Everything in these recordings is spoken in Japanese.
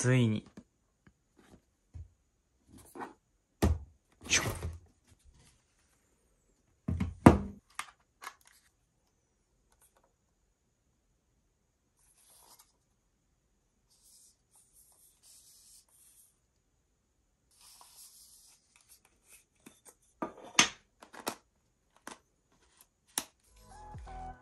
ついに。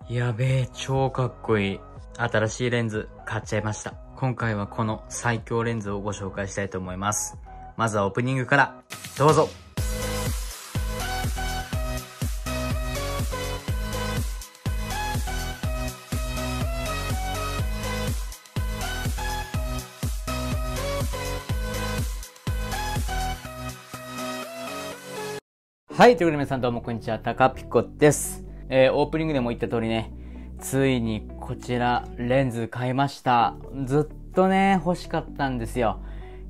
やべえ、超かっこいい。新しいレンズ買っちゃいました。今回はこの最強レンズをご紹介したいと思います。まずはオープニングから、どうぞはい、ということで皆さんどうもこんにちは、たかぴこです。えー、オープニングでも言った通りね、ついにこちらレンズ買いました。ずっとね、欲しかったんですよ。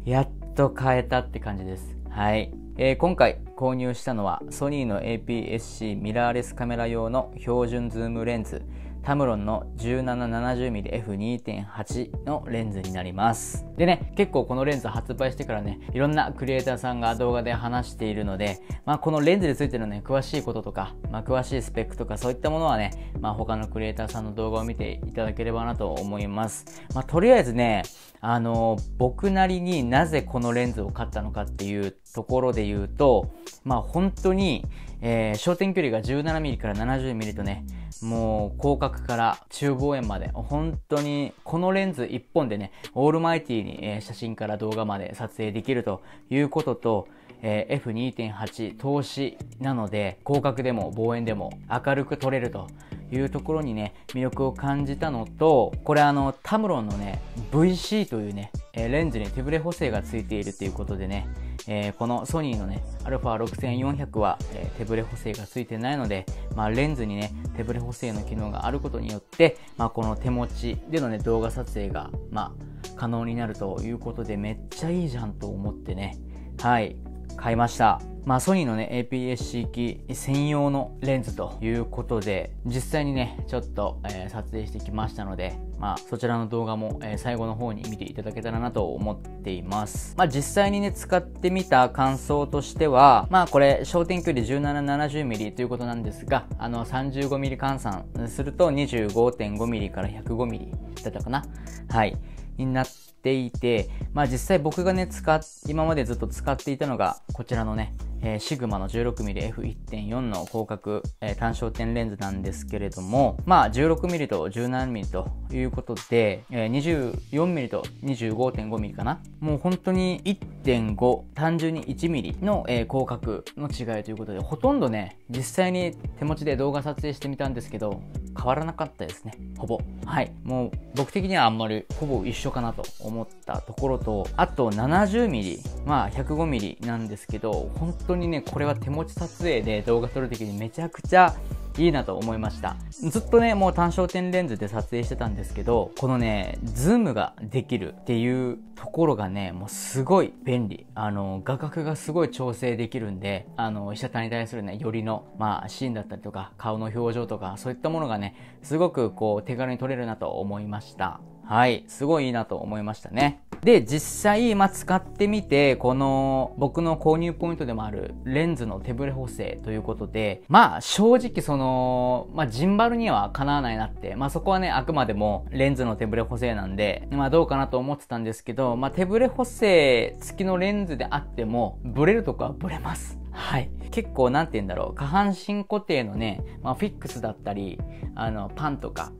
やっと買えたって感じです。はい。えー、今回購入したのはソニーの APS-C ミラーレスカメラ用の標準ズームレンズタムロンの 1770mmF2.8 のレンズになります。でね、結構このレンズ発売してからね、いろんなクリエイターさんが動画で話しているので、まあこのレンズについてのね、詳しいこととか、まあ詳しいスペックとかそういったものはね、まあ他のクリエイターさんの動画を見ていただければなと思います。まあとりあえずね、あの、僕なりになぜこのレンズを買ったのかっていうところで言うと、まあ本当に、えー、焦点距離が 17mm から 70mm とね、もう広角から中望遠まで、本当にこのレンズ1本でね、オールマイティに、えー、写真から動画まで撮影できるということと、えー、F2.8 投資なので、広角でも望遠でも明るく撮れるというところにね、魅力を感じたのと、これあの、タムロンのね、VC というね、えレンズに手ブレ補正がついているということでね、えー、このソニーのね、α6400 は、えー、手ブレ補正がついてないので、まあ、レンズにね、手ブレ補正の機能があることによって、まあ、この手持ちでのね、動画撮影が、まあ、可能になるということで、めっちゃいいじゃんと思ってね、はい、買いました。まあ、ソニーのね、APS-C 機専用のレンズということで、実際にね、ちょっと、えー、撮影してきましたので、まあ、そちらの動画も、えー、最後の方に見ていただけたらなと思っています。まあ、実際にね、使ってみた感想としては、まあ、これ、焦点距離1770ミリということなんですが、あの、35mm 換算すると25.5ミリから 105mm だったかな。はい。になってていて、まあ実際僕がね、使、今までずっと使っていたのが、こちらのね、え、シグマの 16mmF1.4 の広角、えー、単焦点レンズなんですけれども、まあ 16mm と 17mm ということで、えー、24mm と 25.5mm かな。もう本当に1.5、単純に 1mm の、えー、広角の違いということで、ほとんどね、実際に手持ちで動画撮影してみたんですけど、変わらなかったですね。ほぼ。はい。もう僕的にはあんまりほぼ一緒かなと思ったところと、あと 70mm、まあ 105mm なんですけど、本当にね、これは手持ち撮影で動画撮るときにめちゃくちゃいいなと思いました。ずっとね、もう単焦点レンズで撮影してたんですけど、このね、ズームができるっていうところがね、もうすごい便利。あの、画角がすごい調整できるんで、あの、被写体に対するね、よりの、まあ、シーンだったりとか、顔の表情とか、そういったものがね、すごくこう、手軽に撮れるなと思いました。はい。すごいいいなと思いましたね。で、実際、ま、使ってみて、この僕の購入ポイントでもあるレンズの手ブレ補正ということで、まあ、正直その、まあ、ジンバルにはかなわないなって、まあ、そこはね、あくまでもレンズの手ブレ補正なんで、まあ、どうかなと思ってたんですけど、まあ、手ブレ補正付きのレンズであっても、ブレるとこはブレます。はい。結構、なんて言うんだろう、下半身固定のね、まあ、フィックスだったり、あの、パンとか、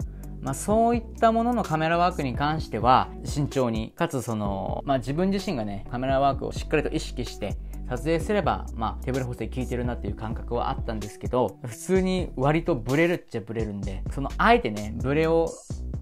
まあ、そういったもののカメラワークに関しては慎重にかつその、まあ、自分自身がねカメラワークをしっかりと意識して撮影すれば、まあ、手ブレ補正効いてるなっていう感覚はあったんですけど普通に割とブレるっちゃブレるんでそのあえてねブレを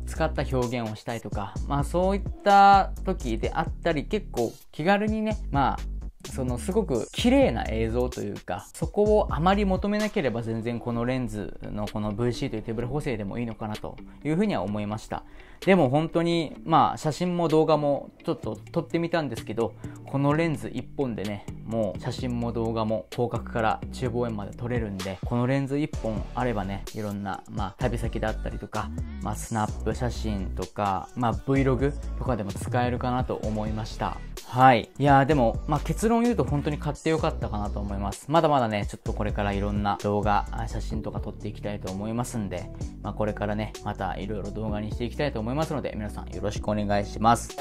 使った表現をしたいとか、まあそういった時であったり結構気軽にね、まあそのすごく綺麗な映像というか、そこをあまり求めなければ全然このレンズのこの VC という手ブレ補正でもいいのかなというふうには思いました。でも本当に、まあ写真も動画もちょっと撮ってみたんですけど、このレンズ1本でね、もう写真も動画も広角から中望遠まで撮れるんで、このレンズ1本あればね、いろんな、まあ、旅先だったりとか、まあ、スナップ写真とか、まあ、Vlog とかでも使えるかなと思いました。はい。いやでも、まあ、結論言うと本当に買ってよかったかなと思います。まだまだね、ちょっとこれからいろんな動画、写真とか撮っていきたいと思いますんで、まあ、これからね、またいろいろ動画にしていきたいと思いますので、皆さんよろしくお願いします。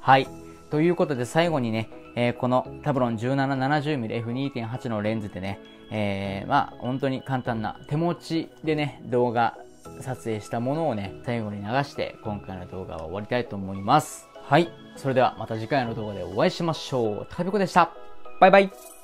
はい。ということで最後にね、えー、このタブロン 1770mmF2.8 のレンズでね、えー、まあ本当に簡単な手持ちでね、動画撮影したものをね、最後に流して今回の動画は終わりたいと思います。はい。それではまた次回の動画でお会いしましょう。高彦でした。バイバイ。